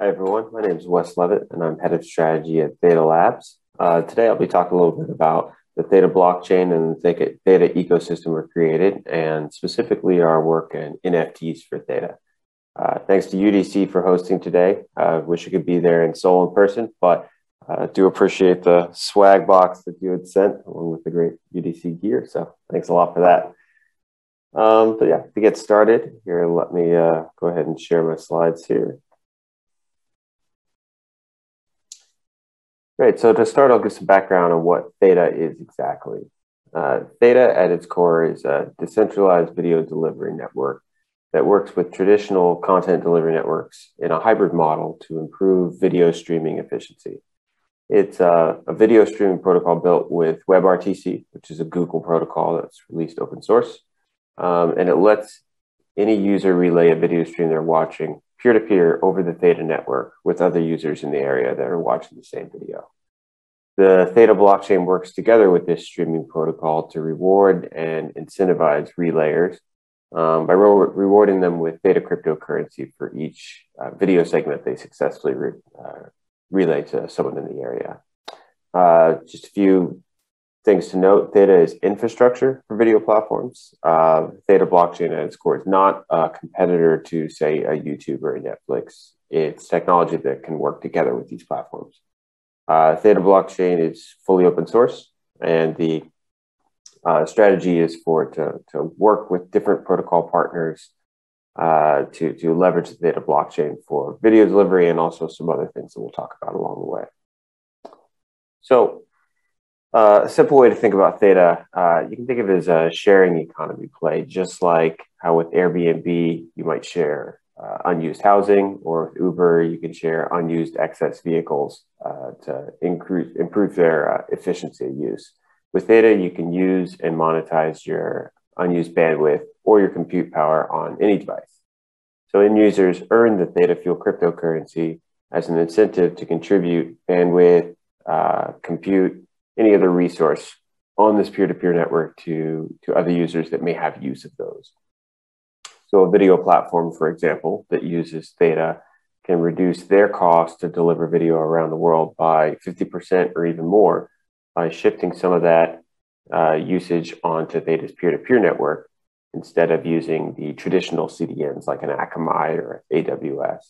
Hi, everyone. My name is Wes Levitt, and I'm head of strategy at Theta Labs. Uh, today, I'll be talking a little bit about the Theta blockchain and the Theta ecosystem we're created, and specifically our work in NFTs for Theta. Uh, thanks to UDC for hosting today. I uh, wish I could be there in Seoul in person, but I uh, do appreciate the swag box that you had sent along with the great UDC gear. So thanks a lot for that. Um, but yeah, to get started here, let me uh, go ahead and share my slides here. Great. So to start, I'll give some background on what Theta is exactly. Uh, Theta at its core is a decentralized video delivery network that works with traditional content delivery networks in a hybrid model to improve video streaming efficiency. It's a, a video streaming protocol built with WebRTC, which is a Google protocol that's released open source. Um, and it lets any user relay a video stream they're watching peer to peer over the Theta network with other users in the area that are watching the same video. The Theta blockchain works together with this streaming protocol to reward and incentivize relayers um, by re rewarding them with Theta cryptocurrency for each uh, video segment they successfully re uh, relay to someone in the area. Uh, just a few things to note. Theta is infrastructure for video platforms. Uh, Theta blockchain at its core is not a competitor to, say, a YouTube or a Netflix. It's technology that can work together with these platforms. Uh, Theta blockchain is fully open source, and the uh, strategy is for to, to work with different protocol partners uh, to, to leverage the Theta blockchain for video delivery and also some other things that we'll talk about along the way. So uh, a simple way to think about Theta, uh, you can think of it as a sharing economy play, just like how with Airbnb, you might share uh, unused housing, or with Uber, you can share unused excess vehicles uh, to increase, improve their uh, efficiency of use. With Theta, you can use and monetize your unused bandwidth or your compute power on any device. So end users earn the Theta Fuel cryptocurrency as an incentive to contribute bandwidth, compute, any other resource on this peer-to-peer network to, to other users that may have use of those. So a video platform, for example, that uses Theta can reduce their cost to deliver video around the world by 50% or even more by shifting some of that uh, usage onto Theta's peer-to-peer network instead of using the traditional CDNs like an Akamai or AWS.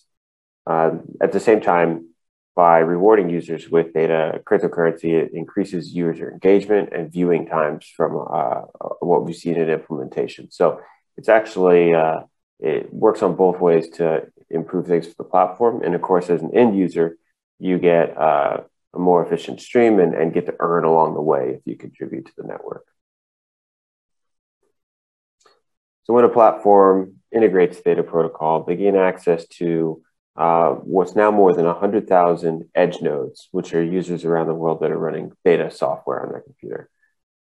Um, at the same time, by rewarding users with Theta cryptocurrency, it increases user engagement and viewing times from uh, what we've seen in implementation. So it's actually, uh, it works on both ways to improve things for the platform. And of course, as an end user, you get uh, a more efficient stream and, and get to earn along the way if you contribute to the network. So when a platform integrates Theta protocol, they gain access to uh, what's now more than 100,000 edge nodes, which are users around the world that are running Theta software on their computer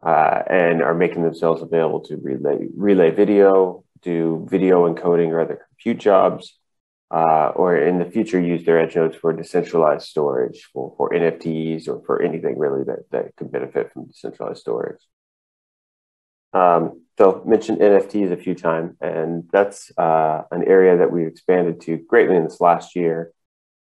uh, and are making themselves available to relay, relay video, do video encoding or other compute jobs, uh, or in the future use their edge nodes for decentralized storage for, for NFTs or for anything really that, that could benefit from decentralized storage. Um, so mentioned NFTs a few times, and that's uh, an area that we've expanded to greatly in this last year.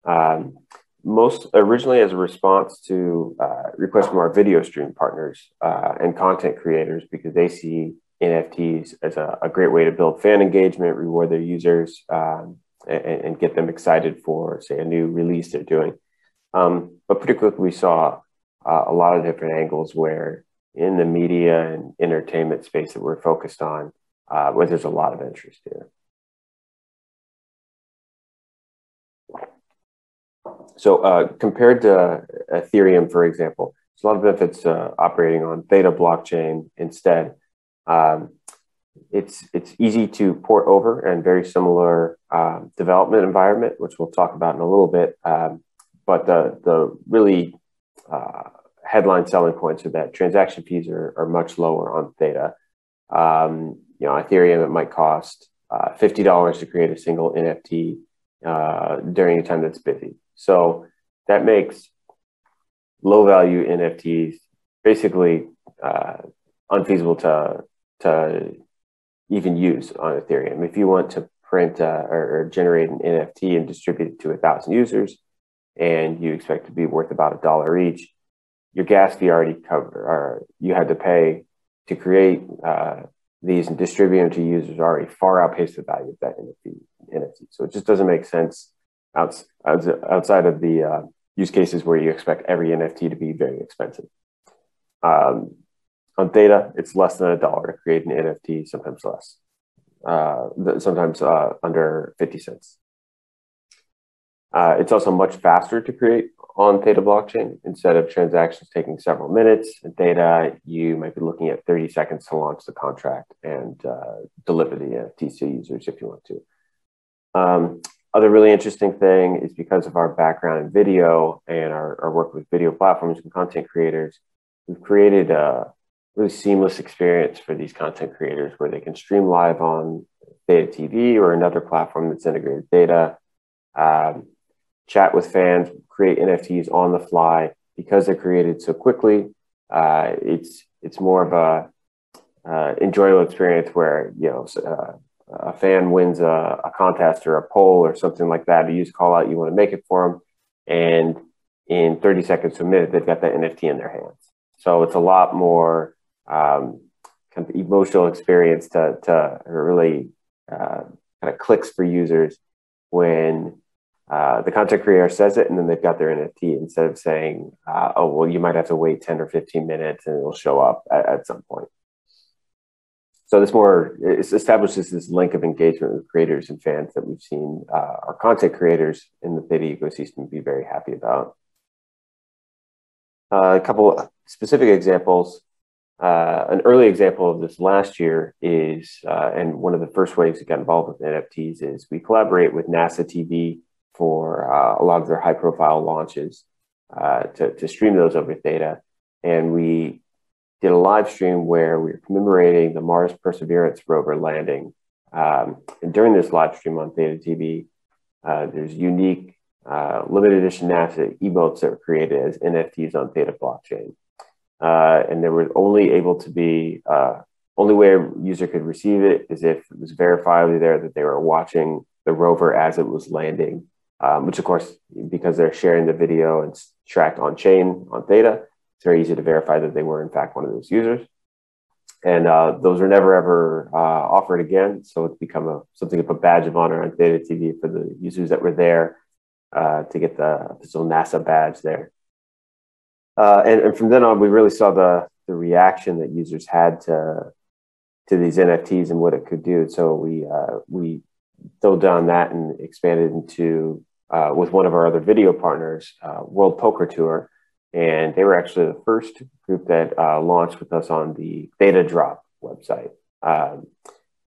Um, most originally as a response to uh, requests from our video stream partners uh, and content creators because they see NFTs as a, a, great way to build fan engagement, reward their users, um, and, and, get them excited for, say, a new release they're doing. Um, but particularly, we saw uh, a lot of different angles where in the media and entertainment space that we're focused on, uh, where there's a lot of interest here. So uh, compared to Ethereum, for example, there's a lot of benefits uh, operating on Theta blockchain instead. Um, it's it's easy to port over and very similar um, development environment, which we'll talk about in a little bit. Um, but the the really uh, headline selling points are that transaction fees are, are much lower on Theta. Um, you know, Ethereum, it might cost uh, $50 to create a single NFT uh, during a time that's busy. So that makes low value NFTs basically uh, unfeasible to, to even use on Ethereum. If you want to print uh, or, or, generate an NFT and distribute it to a thousand users, and you expect to be worth about a dollar each, your gas fee already covered, or you had to pay to create uh, these and distribute them to users already far outpace the value of that NFT. NFT. So it just doesn't make sense outside of the uh, use cases where you expect every NFT to be very expensive. Um, on Theta, it's less than a dollar to create an NFT, sometimes less, uh, sometimes uh, under 50 cents. Uh, it's also much faster to create on Theta blockchain. Instead of transactions taking several minutes in Theta, you might be looking at 30 seconds to launch the contract and uh, deliver the NFTs to users if you want to. Um, other really interesting thing is because of our background in video and our, our work with video platforms and content creators, we've created a really seamless experience for these content creators where they can stream live on Theta TV or another platform that's integrated Theta, um, chat with fans, create NFTs on the fly. Because they're created so quickly, uh, it's it's more of a uh, enjoyable experience where you know uh, a fan wins a, a, contest or a poll or something like that, you use call out, you want to make it for them, and in 30 seconds to a minute, they've got that NFT in their hands. So it's a lot more um, kind of emotional experience to, to really uh, kind of clicks for users when uh, the content creator says it and then they've got their NFT instead of saying, uh, oh, well, you might have to wait 10 or 15 minutes and it'll show up at, at some point. So this more establishes this link of engagement with creators and fans that we've seen uh, our content creators in the Theta ecosystem be very happy about. Uh, a couple specific examples. Uh, an early example of this last year is, and one of the first ways we got involved with NFTs is we collaborate with NASA TV for uh, a lot of their high profile launches uh, to, to stream those over Theta. And we did a live stream where we were commemorating the Mars Perseverance rover landing. Um, and during this live stream on Theta TV, uh, there's unique uh, limited edition NASA emotes that were created as NFTs on Theta blockchain. Uh, and they were only able to be, uh, only way a user could receive it is if it was verifiably there that they were watching the rover as it was landing, um, which of course, because they're sharing the video and tracked on chain on Theta, it's very easy to verify that they were in fact one of those users. And uh, those are never ever uh, offered again. So it's become a something of a badge of honor on Theta TV for the users that were there uh, to get the official NASA badge there. Uh, and, and, from then on, we really saw the, the reaction that users had to, to these NFTs and what it could do. So we, uh, we dove down that and expanded into, uh, with one of our other video partners, World Poker Tour, and they were actually the first group that uh, launched with us on the Theta Drop website. Um,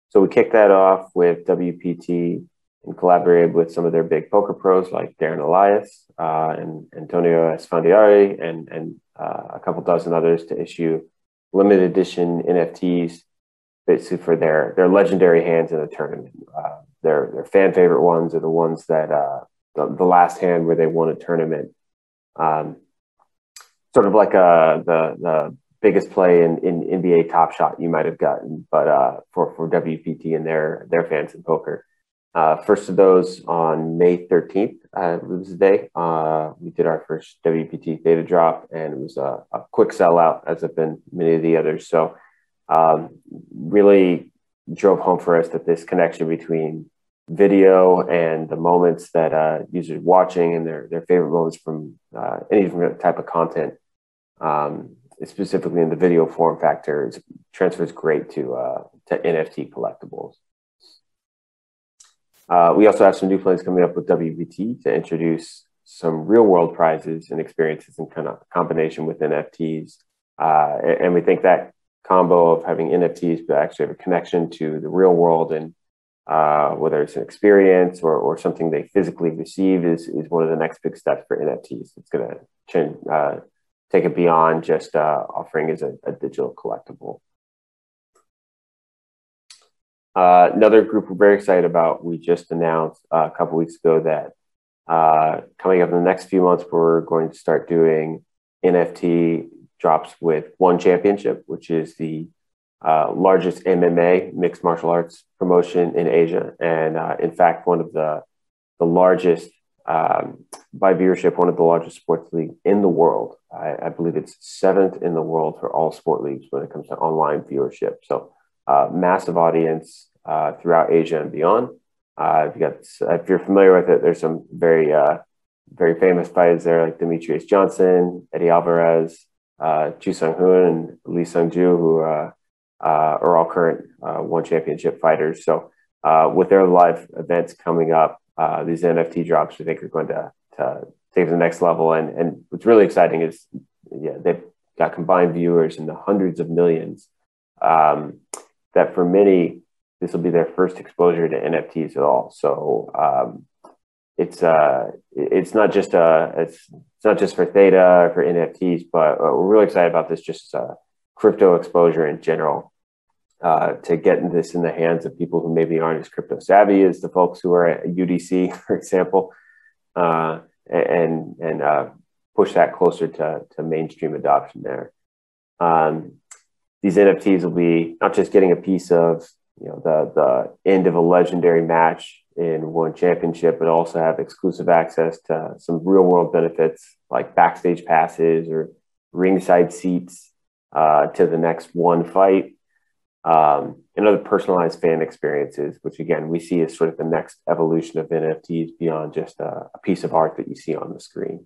so we kicked that off with WPT and collaborated with some of their big poker pros like Darren Elias uh, and Antonio Esfandiari and, and uh, a couple dozen others to issue limited edition NFTs basically for their, their legendary hands in the tournament. Uh, their, their fan favorite ones are the ones that uh, the, the, last hand where they won a tournament. Um, sort of like uh, the the biggest play in, in NBA Top Shot you might have gotten, but uh, for for WPT and their their fans in poker. Uh, first of those on May 13th uh, was the day. Uh, we did our first WPT Theta drop, and it was a, a quick sellout, as have been many of the others. So, um, really drove home for us that this connection between video and the moments that uh, users watching and their, their favorite moments from uh, any different type of content, um, specifically in the video form factor, is, transfers great to, uh, to NFT collectibles. Uh, we also have some new plans coming up with WPT to introduce some real world prizes and experiences in kind of combination with NFTs. Uh, and we think that combo of having NFTs but actually have a connection to the real world and uh, whether it's an experience or, or something they physically receive is, is one of the next big steps for NFTs. It's going to uh, take it beyond just uh, offering as a, a, digital collectible. Uh, another group we're very excited about, we just announced uh, a couple weeks ago that coming up in the next few months, we're going to start doing NFT drops with one championship, which is the uh, largest MMA mixed martial arts promotion in Asia, and uh, in fact, one of the the largest um, by viewership, one of the largest sports leagues in the world. I, I, believe it's seventh in the world for all sport leagues when it comes to online viewership. So, uh, massive audience uh, throughout Asia and beyond. Uh, if you got, if you're familiar with it, there's some very, uh, very famous fighters there like Demetrious Johnson, Eddie Alvarez, uh, Chu Sung Hoon, and Lee Sung Ju, who uh, are all current one championship fighters. So, with their live events coming up, uh, these NFT drops we think are going to, to take to the next level. And, and what's really exciting is yeah, they've got combined viewers in the hundreds of millions. Um, that for many, this will be their first exposure to NFTs at all. So um, it's uh, it's not just uh, it's, it's not just for Theta or for NFTs, but uh, we're really excited about this just as crypto exposure in general uh, to get this in the hands of people who maybe aren't as crypto savvy as the folks who are at UDC, for example, uh, and and uh, push that closer to, to mainstream adoption there. Um, these NFTs will be not just getting a piece of you know the the end of a legendary match in one championship, but also have exclusive access to some real world benefits like backstage passes or ringside seats uh, to the next one fight um, and other personalized fan experiences, which again we see as sort of the next evolution of NFTs beyond just a, a piece of art that you see on the screen.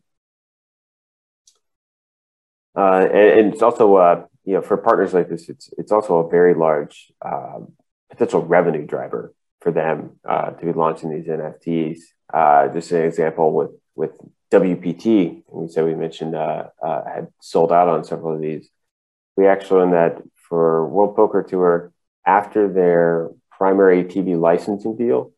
Uh, and, and, it's also, uh, you know, for partners like this, it's it's also a very large um, potential revenue driver for them uh, to be launching these NFTs. Uh, just an example with with WPT, we said we mentioned uh, uh, had sold out on several of these. We actually in that for World Poker Tour after their primary TV licensing deal.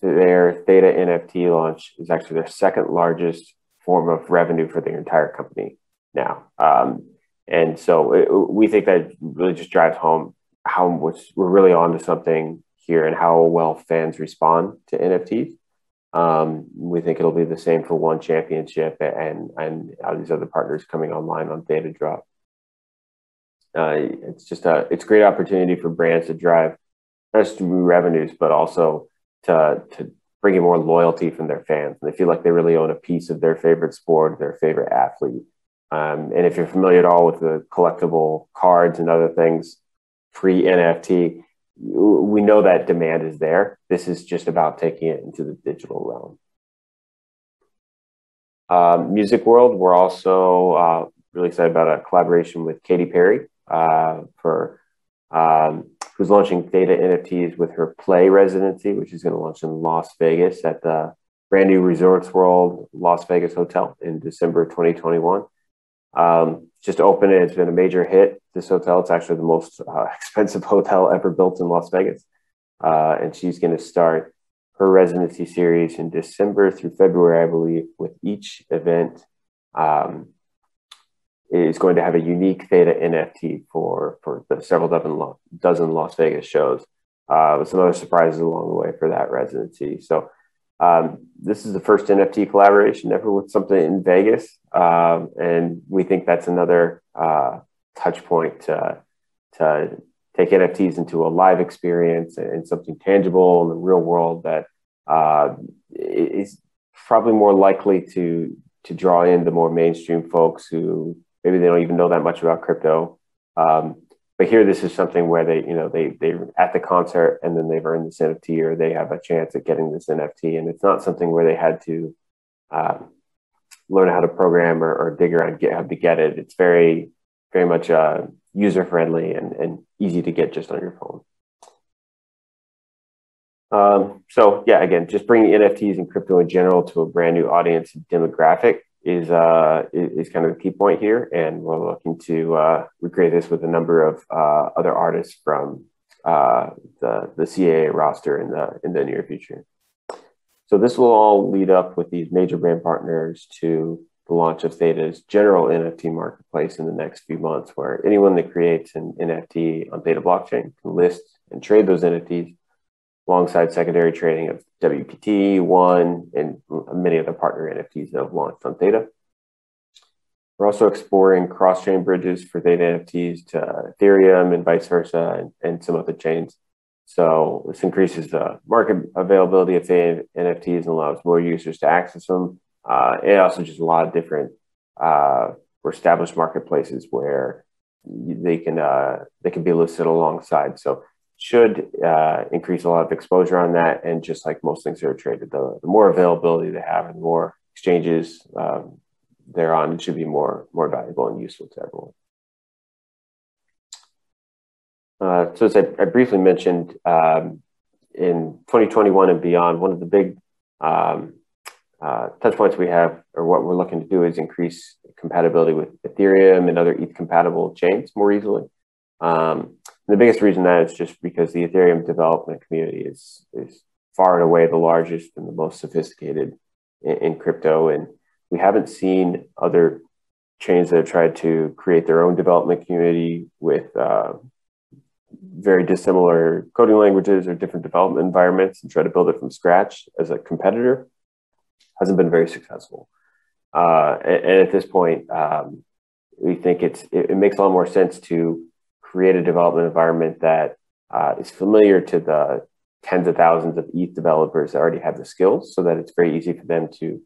Their Theta NFT launch is actually their second largest form of revenue for the entire company now. Um, and so it, we think that really just drives home how much we're really on to something here and how well fans respond to NFTs. Um, we think it'll be the same for one championship and and all these other partners coming online on Theta Drop uh, it's just a it's a great opportunity for brands to drive not just new revenues, but also to to bring in more loyalty from their fans. And they feel like they really own a piece of their favorite sport, their favorite athlete. Um, and if you're familiar at all with the collectible cards and other things pre NFT, we know that demand is there. This is just about taking it into the digital realm. Um, music world, we're also uh, really excited about a collaboration with Katy Perry uh, for um, who's launching Theta NFTs with her play residency, which is going to launch in Las Vegas at the brand new Resorts World Las Vegas Hotel in December 2021. Um, just opened it. It's been a major hit. This hotel, it's actually the most uh, expensive hotel ever built in Las Vegas. Uh, and she's going to start her residency series in December through February, I believe, with each event um, is going to have a unique Theta NFT for for the several dozen, dozen Las Vegas shows. Uh, with some other surprises along the way for that residency. So um, this is the first NFT collaboration ever with something in Vegas, um, and we think that's another uh, touch point to, to take NFTs into a live experience and something tangible in the real world that uh, is probably more likely to to draw in the more mainstream folks who maybe they don't even know that much about crypto. Um, but here, this is something where they, you know, they they're at the concert and then they've earned this NFT or they have a chance at getting this NFT, and it's not something where they had to um, learn how to program or, or dig around GitHub to get it. It's very, very much uh, user friendly and, and easy to get just on your phone. Um, so yeah, again, just bringing NFTs and crypto in general to a brand new audience demographic is uh, is kind of the key point here, and we're looking to uh, recreate this with a number of uh, other artists from uh, the the CAA roster in the in the near future. So this will all lead up with these major brand partners to the launch of Theta's general NFT marketplace in the next few months, where anyone that creates an NFT on Theta blockchain can list and trade those NFTs alongside secondary trading of WPT, One, and many other partner NFTs that have launched on Theta. we're also exploring cross-chain bridges for Theta NFTs to Ethereum and vice versa, and, and some other chains. So this increases the market availability of Theta NFTs and allows more users to access them. Uh, and also just a lot of different uh, established marketplaces where they can uh, they can be listed alongside. So should uh, increase a lot of exposure on that. And just like most things that are traded, the, the more availability they have and more exchanges um, they're on, it should be more more valuable and useful to everyone. Uh, so as I, I briefly mentioned, um, in 2021 and beyond, one of the big um, uh, touch points we have, or what we're looking to do, is increase compatibility with Ethereum and other ETH compatible chains more easily. Um, the biggest reason that is just because the Ethereum development community is is far and away the largest and the most sophisticated in, in crypto, and we haven't seen other chains that have tried to create their own development community with uh, very dissimilar coding languages or different development environments and try to build it from scratch as a competitor hasn't been very successful. Uh, and, and, at this point, um, we think it's it, it, makes a lot more sense to create a development environment that uh, is familiar to the tens of thousands of ETH developers that already have the skills, so that it's very easy for them to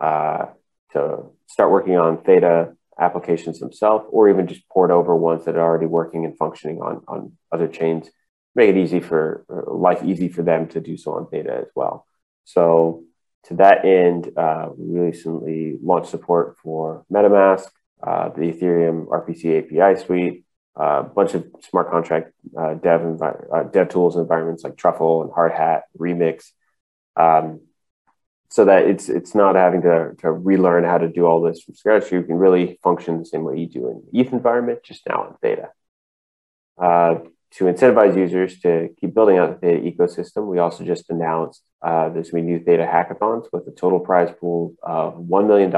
uh, to start working on Theta applications themselves, or even just port over ones that are already working and functioning on, on other chains. Make it easy for life easy for them to do so on Theta as well. So to that end, uh, we recently launched support for MetaMask, uh, the Ethereum RPC API suite, a uh, bunch of smart contract uh, dev, envi- uh, dev tools environments like Truffle and Hardhat, Remix. Um, so that it's it's not having to, to relearn how to do all this from scratch. You can really function the same way you do in the ETH environment, just now in Theta. Uh, to incentivize users to keep building out the Theta ecosystem, we also just announced uh, there's going to be new Theta hackathons with a total prize pool of $1 million,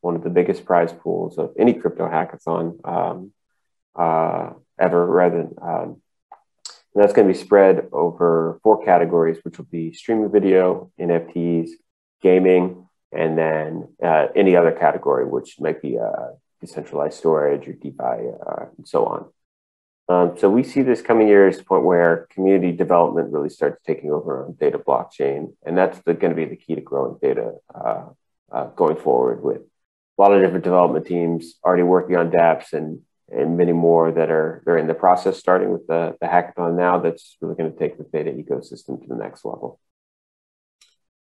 one of the biggest prize pools of any crypto hackathon um, uh, ever, rather than um, and that's going to be spread over four categories, which will be streaming video, NFTs, gaming, and then uh, any other category, which might be uh, decentralized storage or DeFi uh, and so on. Um, so we see this coming year as a point where community development really starts taking over on Theta blockchain, and that's going to be the key to growing Theta uh, uh, going forward with a lot of different development teams already working on dApps and and many more that are they're in the process starting with the, the hackathon now that's really going to take the Theta ecosystem to the next level.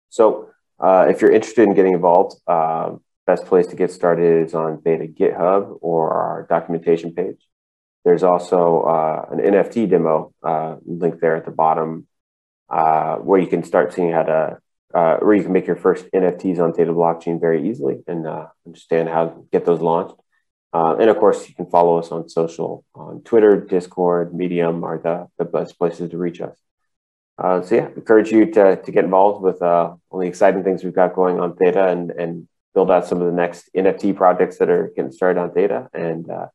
So uh, if you're interested in getting involved, uh, best place to get started is on Theta GitHub or our documentation page. There's also uh, an NFT demo uh, link there at the bottom uh, where you can start seeing how to, uh, where you can make your first NFTs on Theta blockchain very easily and understand how to get those launched. And of course, you can follow us on social, on Twitter, Discord, Medium are the, the best places to reach us. Uh, so yeah, encourage you to, to get involved with uh, all the exciting things we've got going on Theta and, and build out some of the next NFT projects that are getting started on Theta. And uh,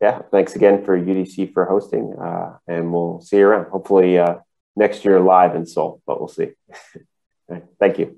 yeah, thanks again for UDC for hosting. Uh, and we'll see you around. Hopefully uh, next year live in Seoul, but we'll see. Thank you.